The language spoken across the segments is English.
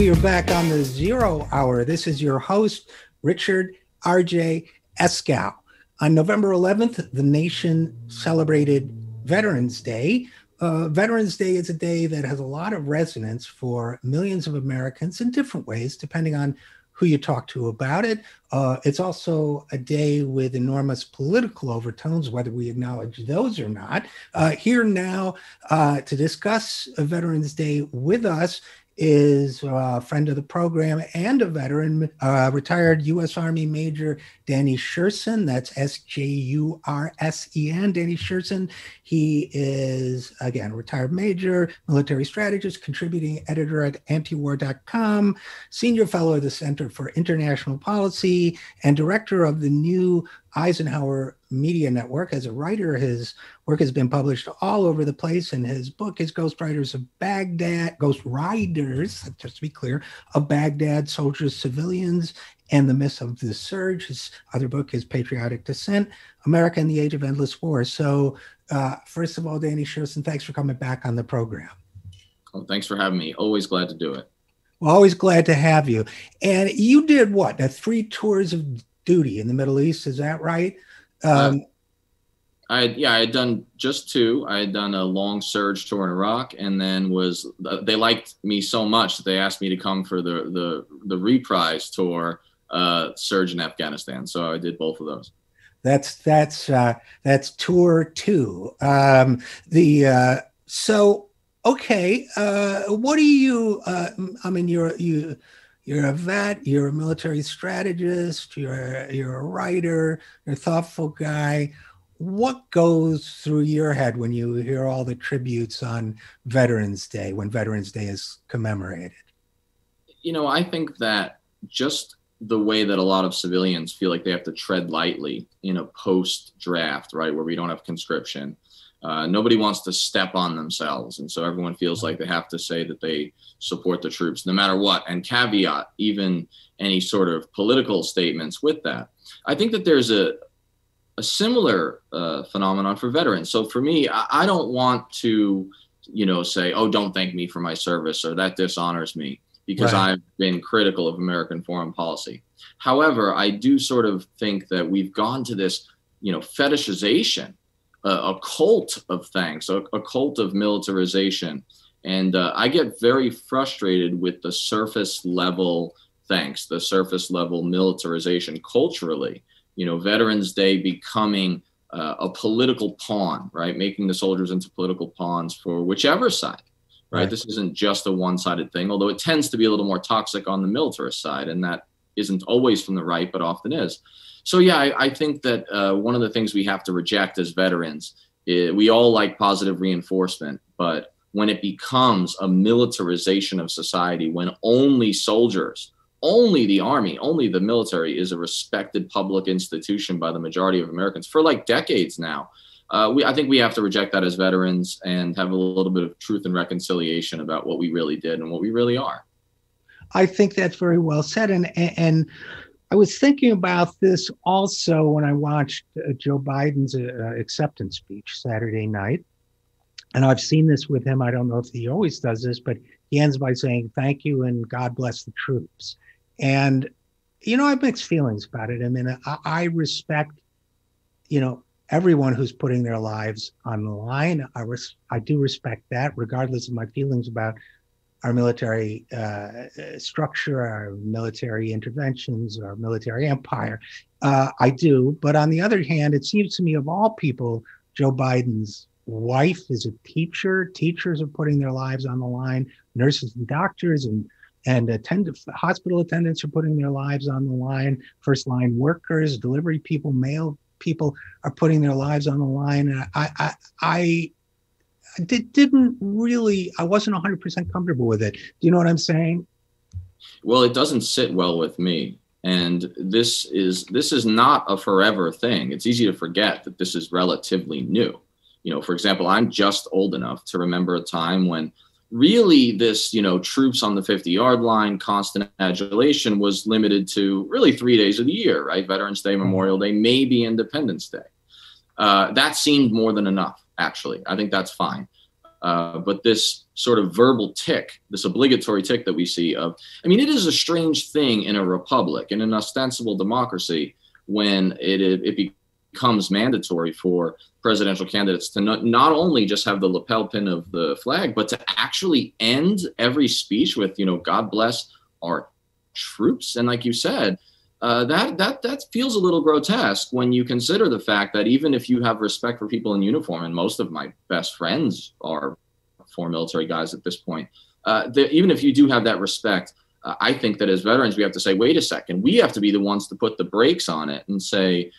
we are back on the zero hour. This is your host, Richard RJ Eskow. On November 11th, the nation celebrated Veterans Day. Uh, Veterans Day is a day that has a lot of resonance for millions of Americans in different ways, depending on who you talk to about it. Uh, it's also a day with enormous political overtones, whether we acknowledge those or not. Uh, here now uh, to discuss Veterans Day with us is a friend of the program and a veteran, uh, retired U.S. Army Major Danny Sjursen. That's S J U R S E N. Danny Sjursen. He is, again, retired major, military strategist, contributing editor at antiwar.com, senior fellow of the Center for International Policy, and director of the new Eisenhower Media Network. As a writer, his work has been published all over the place, and his book is Ghost Riders of Baghdad, Ghost Riders, just to be clear, of Baghdad, Soldiers, Civilians, and the Myth of the Surge. His other book is Patriotic Dissent, America in the Age of Endless War. So, uh, first of all, Danny Sjursen, thanks for coming back on the program. Oh, thanks for having me. Always glad to do it. Well, always glad to have you. And you did what? The three tours of duty in the Middle East. Is that right? Um, uh, I yeah, I had done just two. I had done a long surge tour in Iraq, and then was they liked me so much that they asked me to come for the the the reprise tour, uh, surge in Afghanistan. So I did both of those. That's that's uh, that's tour two. Um, the uh, so okay. Uh, what do you? Uh, I mean, you're you you're a vet, you're a military strategist, you're a, you're a writer, you're a thoughtful guy. What goes through your head when you hear all the tributes on Veterans Day, when Veterans Day is commemorated? You know, I think that just the way that a lot of civilians feel like they have to tread lightly in a post draft, right, where we don't have conscription uh, nobody wants to step on themselves. And so everyone feels like they have to say that they support the troops no matter what. And caveat, even any sort of political statements with that. I think that there's a, a similar uh, phenomenon for veterans. So for me, I, I don't want to, you know, say, oh, don't thank me for my service or that dishonors me because right. I've been critical of American foreign policy. However, I do sort of think that we've gone to this, you know, fetishization a, a cult of things, a, a, cult of militarization. And uh, I get very frustrated with the surface level thanks, the surface level militarization culturally. You know, Veterans Day becoming uh, a political pawn, right? Making the soldiers into political pawns for whichever side, right? right? This isn't just a one sided thing, although it tends to be a little more toxic on the militarist side. And that isn't always from the right, but often is. So yeah, I, I think that uh, one of the things we have to reject as veterans, is, we all like positive reinforcement, but when it becomes a militarization of society, when only soldiers, only the army, only the military is a respected public institution by the majority of Americans for like decades now. Uh, we, I think we have to reject that as veterans and have a little bit of truth and reconciliation about what we really did and what we really are. I think that's very well said, and and I was thinking about this also when I watched uh, Joe Biden's uh, acceptance speech Saturday night. And I've seen this with him. I don't know if he always does this, but he ends by saying, Thank you and God bless the troops. And, you know, I have mixed feelings about it. I mean, I, I respect, you know, everyone who's putting their lives on the line. I, res- I do respect that, regardless of my feelings about our military uh, structure, our military interventions, our military empire. Uh, I do. But on the other hand, it seems to me, of all people, Joe Biden's wife is a teacher. Teachers are putting their lives on the line. Nurses and doctors and and attend- hospital attendants are putting their lives on the line. First line workers, delivery people, mail people are putting their lives on the line. And I, I, I did, didn't really, I wasn't 100% comfortable with it. Do you know what I'm saying? Well, it doesn't sit well with me. And this is this is not a forever thing. It's easy to forget that this is relatively new. You know, for example, I'm just old enough to remember a time when really this, you know, troops on the 50 yard line, constant adulation was limited to really three days of the year, right? Veterans Day, Memorial Day, maybe Independence Day. Uh, that seemed more than enough actually. I think that's fine. Uh, but this sort of verbal tic, this obligatory tic that we see of, I mean, it is a strange thing in a republic, in an ostensible democracy, when it, it becomes mandatory for presidential candidates to not, not only just have the lapel pin of the flag, but to actually end every speech with, you know, God bless our troops. And like you said, uh, that that that feels a little grotesque when you consider the fact that even if you have respect for people in uniform, and most of my best friends are former military guys at this point, uh, even if you do have that respect, uh, I think that as veterans we have to say, wait a second, we have to be the ones to put the brakes on it and say,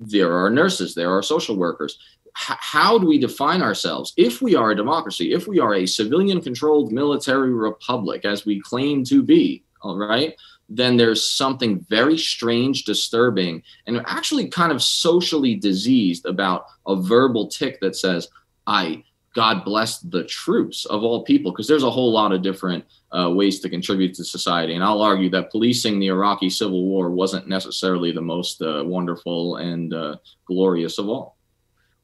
there are nurses, there are social workers. H- how do we define ourselves if we are a democracy, if we are a civilian-controlled military republic, as we claim to be? All right then there's something very strange, disturbing, and actually kind of socially diseased about a verbal tic that says, I, God bless the troops of all people, because there's a whole lot of different uh, ways to contribute to society. And I'll argue that policing the Iraqi civil war wasn't necessarily the most uh, wonderful and uh, glorious of all.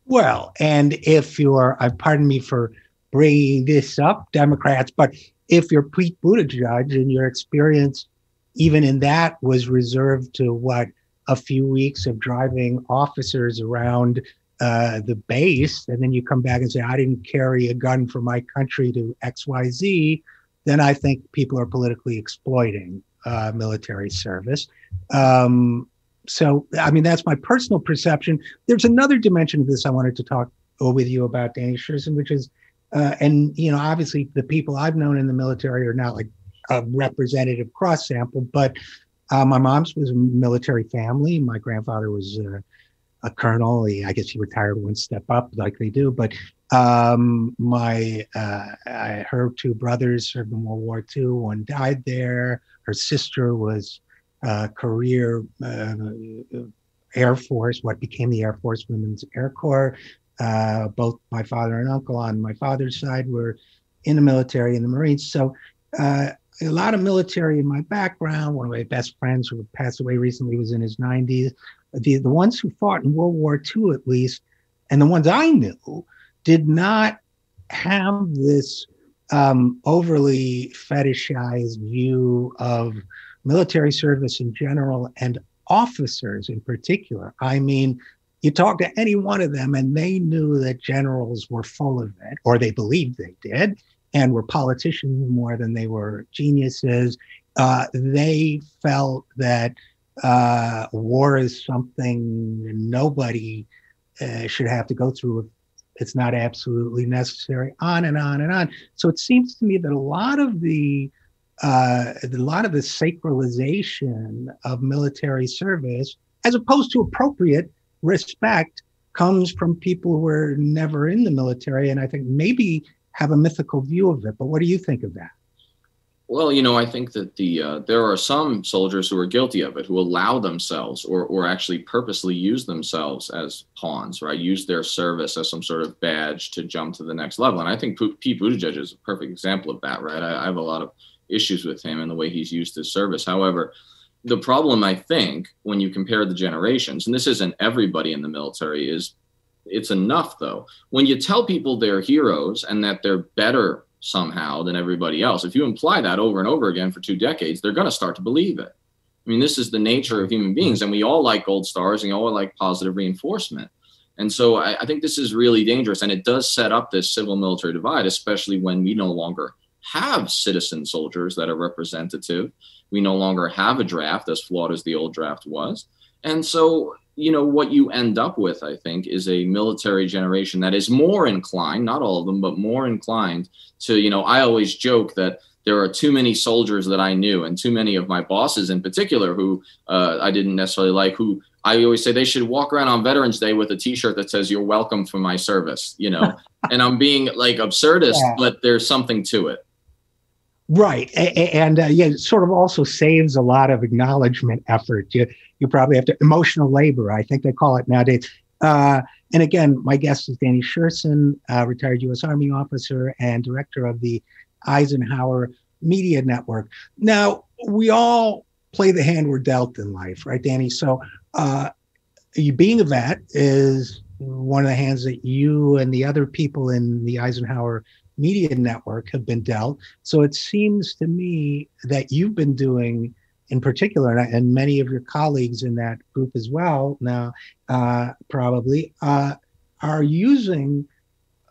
Well, and if you're, uh, pardon me for bringing this up, Democrats, but if you're Pete Buttigieg and your experience even in that was reserved to what a few weeks of driving officers around uh, the base, and then you come back and say, I didn't carry a gun for my country to XYZ, then I think people are politically exploiting uh, military service. Um, so, I mean, that's my personal perception. There's another dimension of this I wanted to talk with you about, Danny Sjursen, which is, uh, and, you know, obviously the people I've known in the military are not like a representative cross sample, but uh, my mom's was a military family. My grandfather was uh, a colonel. He, I guess he retired one step up, like they do. But um, my uh, I, her two brothers served in World War II. One died there. Her sister was uh, career uh, Air Force, what became the Air Force Women's Air Corps. Uh, both my father and uncle on my father's side were in the military and the Marines. So uh, a lot of military in my background. One of my best friends who passed away recently was in his 90s. The, the ones who fought in World War II, at least, and the ones I knew, did not have this um, overly fetishized view of military service in general and officers in particular. I mean, you talk to any one of them and they knew that generals were full of it, or they believed they did and were politicians more than they were geniuses. Uh, they felt that uh, war is something nobody uh, should have to go through if it's not absolutely necessary. On and on and on. So it seems to me that a lot of the uh, a lot of the sacralization of military service, as opposed to appropriate respect, comes from people who were never in the military. And I think maybe have a mythical view of it. But what do you think of that? Well, you know, I think that the uh, there are some soldiers who are guilty of it, who allow themselves or or actually purposely use themselves as pawns, right? Use their service as some sort of badge to jump to the next level. And I think Pete Buttigieg is a perfect example of that, right? I, I have a lot of issues with him and the way he's used his service. However, the problem I think when you compare the generations, and this isn't everybody in the military, is it's enough though. When you tell people they're heroes and that they're better somehow than everybody else, if you imply that over and over again for two decades, they're going to start to believe it. I mean, this is the nature of human beings, and we all like gold stars and we all like positive reinforcement. And so I, I think this is really dangerous, and it does set up this civil military divide, especially when we no longer have citizen soldiers that are representative. We no longer have a draft, as flawed as the old draft was. And so you know what you end up with i think is a military generation that is more inclined not all of them but more inclined to you know i always joke that there are too many soldiers that i knew and too many of my bosses in particular who uh, i didn't necessarily like who i always say they should walk around on veterans day with a t-shirt that says you're welcome for my service you know and i'm being like absurdist yeah. but there's something to it Right, and uh, yeah, it sort of also saves a lot of acknowledgement effort. You you probably have to emotional labor. I think they call it nowadays. Uh, and again, my guest is Danny Sjursen, uh, retired U.S. Army officer and director of the Eisenhower Media Network. Now, we all play the hand we're dealt in life, right, Danny? So, uh, you being a vet is one of the hands that you and the other people in the Eisenhower Media Network have been dealt. So it seems to me that you've been doing, in particular, and many of your colleagues in that group as well now, uh, probably, uh, are using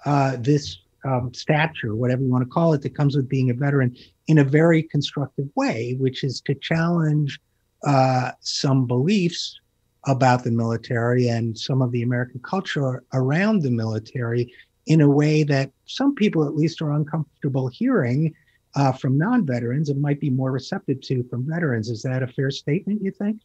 uh, this um, stature, whatever you want to call it, that comes with being a veteran in a very constructive way, which is to challenge uh, some beliefs about the military and some of the American culture around the military in a way that some people at least are uncomfortable hearing uh, from non-veterans and might be more receptive to from veterans. Is that a fair statement, you think?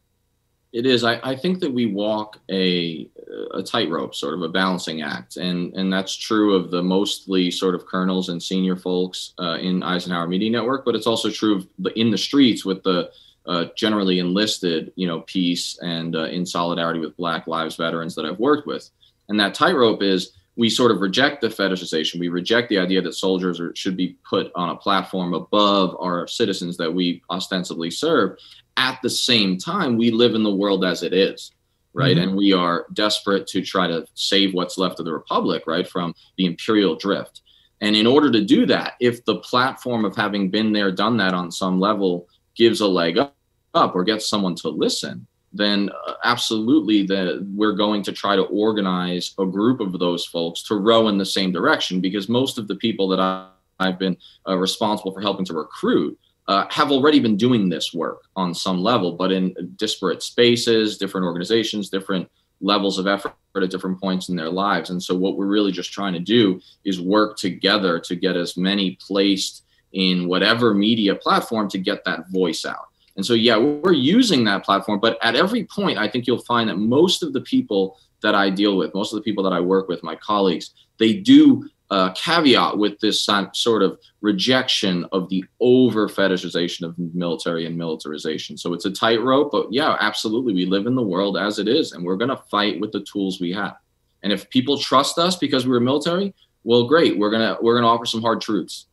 It is. I, I think that we walk a, a tightrope, sort of a balancing act. And, and that's true of the mostly sort of colonels and senior folks uh, in Eisenhower Media Network, but it's also true of the, in the streets with the uh, generally enlisted, you know, peace and uh, in solidarity with Black Lives veterans that I've worked with. And that tightrope is we sort of reject the fetishization. We reject the idea that soldiers are, should be put on a platform above our citizens that we ostensibly serve. At the same time, we live in the world as it is, right? Mm-hmm. And we are desperate to try to save what's left of the republic, right, from the imperial drift. And in order to do that, if the platform of having been there, done that on some level gives a leg up or gets someone to listen, then uh, absolutely that we're going to try to organize a group of those folks to row in the same direction because most of the people that I, have been uh, responsible for helping to recruit uh, have already been doing this work on some level, but in disparate spaces, different organizations, different levels of effort at different points in their lives. And so, what we're really just trying to do is work together to get as many placed in whatever media platform to get that voice out. And so, yeah, we're using that platform. But at every point, I think you'll find that most of the people that I deal with, most of the people that I work with, my colleagues, they do uh, caveat with this sort of rejection of the over fetishization of military and militarization. So it's a tightrope, but yeah, absolutely. We live in the world as it is, and we're going to fight with the tools we have. And if people trust us because we're military, well, great. We're gonna we're gonna offer some hard truths.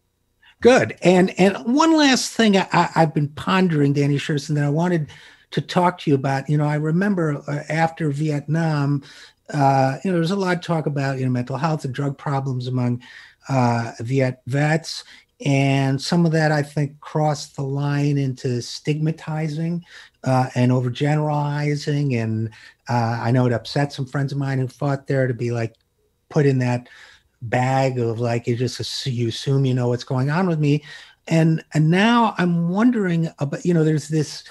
Good. And and one last thing I, have been pondering, Danny Sjursen, that I wanted to talk to you about. You know, I remember uh, after Vietnam, uh, you know, there's a lot of talk about you know mental health and drug problems among uh, Viet vets, and some of that I think crossed the line into stigmatizing uh, and overgeneralizing. And uh, I know it upset some friends of mine who fought there to be like put in that bag of like you just you assume you know what's going on with me. And and now i'm wondering about you know there's this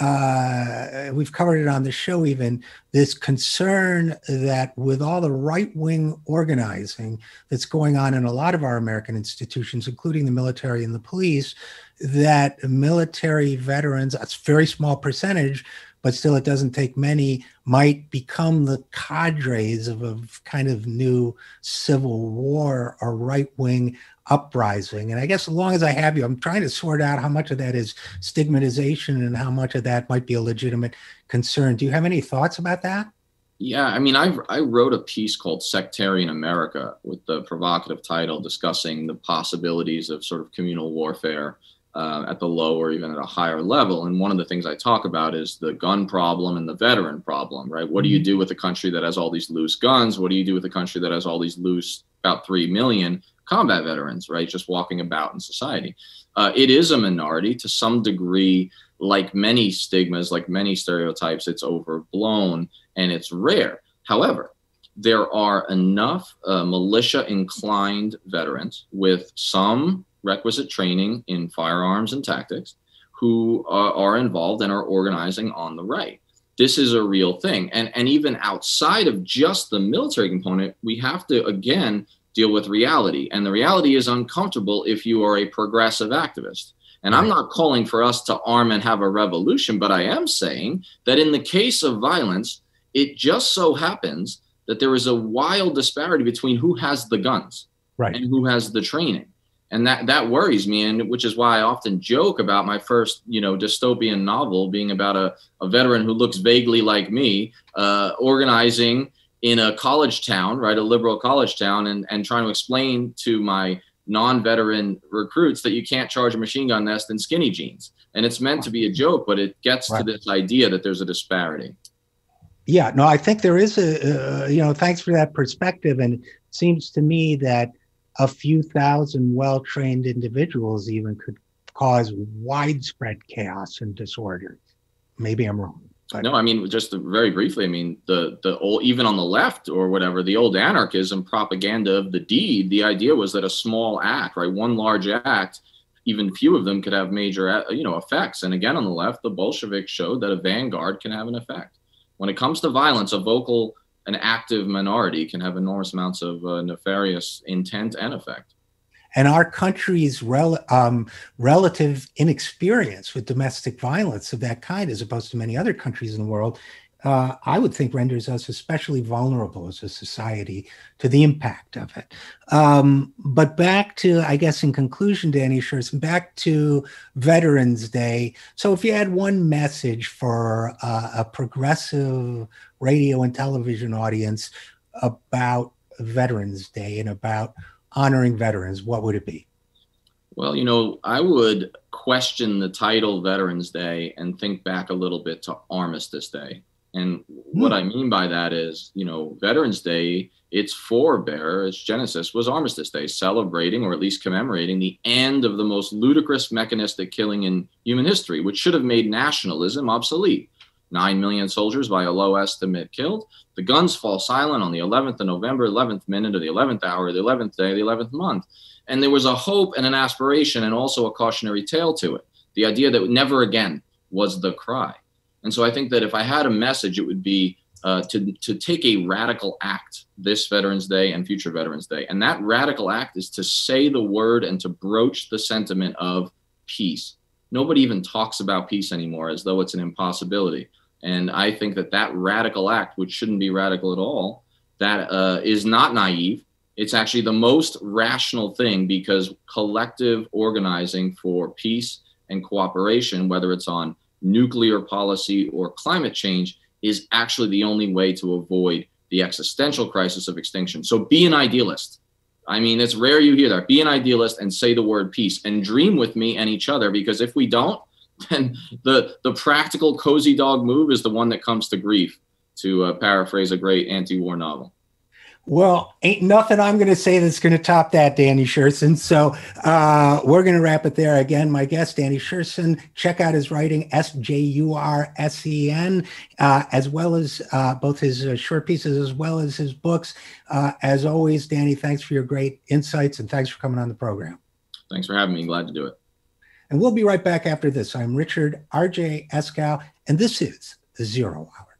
uh, we've covered it on the show even this concern that with all the right wing organizing that's going on in a lot of our American institutions, including the military and the police, that military veterans, a very small percentage, but still it doesn't take many, might become the cadres of a kind of new civil war or right wing uprising. And I guess as long as I have you, I'm trying to sort out how much of that is stigmatization and how much of that might be a legitimate concern. Do you have any thoughts about that? Yeah, I mean, I I wrote a piece called "Sectarian America" with the provocative title discussing the possibilities of sort of communal warfare uh, at the low or even at a higher level. And one of the things I talk about is the gun problem and the veteran problem, right? What do you mm-hmm. do with a country that has all these loose guns? What do you do with a country that has all these loose, about 3 million combat veterans, right? Just walking about in society. Uh, it is a minority to some degree, like many stigmas, like many stereotypes, it's overblown and it's rare. However, there are enough uh, militia inclined veterans with some requisite training in firearms and tactics who uh, are involved and are organizing on the right. This is a real thing. And, and even outside of just the military component, we have to, again, deal with reality. And the reality is uncomfortable if you are a progressive activist. And I'm not calling for us to arm and have a revolution, but I am saying that in the case of violence, it just so happens that there is a wild disparity between who has the guns right. and who has the training and that that worries me and which is why i often joke about my first you know dystopian novel being about a, a veteran who looks vaguely like me uh, organizing in a college town right a liberal college town and, and trying to explain to my non-veteran recruits that you can't charge a machine gun nest in skinny jeans and it's meant to be a joke but it gets right. to this idea that there's a disparity Yeah, no, I think there is a, uh, you know, thanks for that perspective. And it seems to me that a few thousand well trained individuals even could cause widespread chaos and disorder. Maybe I'm wrong. But. No, I mean just very briefly. I mean the the old even on the left or whatever the old anarchism propaganda of the deed. The idea was that a small act, right, one large act, even few of them could have major uh, you know effects. And again on the left, the Bolsheviks showed that a vanguard can have an effect. When it comes to violence, a vocal, an active minority can have enormous amounts of uh, nefarious intent and effect. And our country's rel- um, relative inexperience with domestic violence of that kind, as opposed to many other countries in the world, uh, I would think renders us especially vulnerable as a society to the impact of it. Um, but back to, I guess, in conclusion, Danny Sjursen, back to Veterans Day. So, if you had one message for uh, a progressive radio and television audience about Veterans Day and about honoring veterans, what would it be? Well, you know, I would question the title Veterans Day and think back a little bit to Armistice Day. And what hmm. I mean by that is, you know, Veterans Day, its forebearer, its genesis was Armistice Day, celebrating or at least commemorating the end of the most ludicrous mechanistic killing in human history, which should have made nationalism obsolete. 9 million soldiers by a low estimate killed. The guns fall silent on the 11th of November, 11th minute of the 11th hour, the 11th day, the 11th month. And there was a hope and an aspiration and also a cautionary tale to it. The idea that never again was the cry. And so I think that if I had a message, it would be uh, to, to take a radical act this Veterans Day and future Veterans Day. And that radical act is to say the word and to broach the sentiment of peace. Nobody even talks about peace anymore as though it's an impossibility. And I think that that radical act, which shouldn't be radical at all, that uh, is not naive. It's actually the most rational thing because collective organizing for peace and cooperation, whether it's on nuclear policy or climate change, is actually the only way to avoid the existential crisis of extinction. So be an idealist. I mean, it's rare you hear that. Be an idealist and say the word peace and dream with me and each other because if we don't, then the the practical cozy dog move is the one that comes to grief, to uh, paraphrase a great anti-war novel. Well, ain't nothing I'm going to say that's going to top that, Danny Sjursen. So uh, we're going to wrap it there. Again, my guest, Danny Sjursen. Check out his writing, S J U R S E N, uh, as well as uh, both his uh, short pieces as well as his books. Uh, as always, Danny, thanks for your great insights and thanks for coming on the program. Thanks for having me. Glad to do it. And we'll be right back after this. I'm Richard R.J. Eskow, and this is the Zero Hour.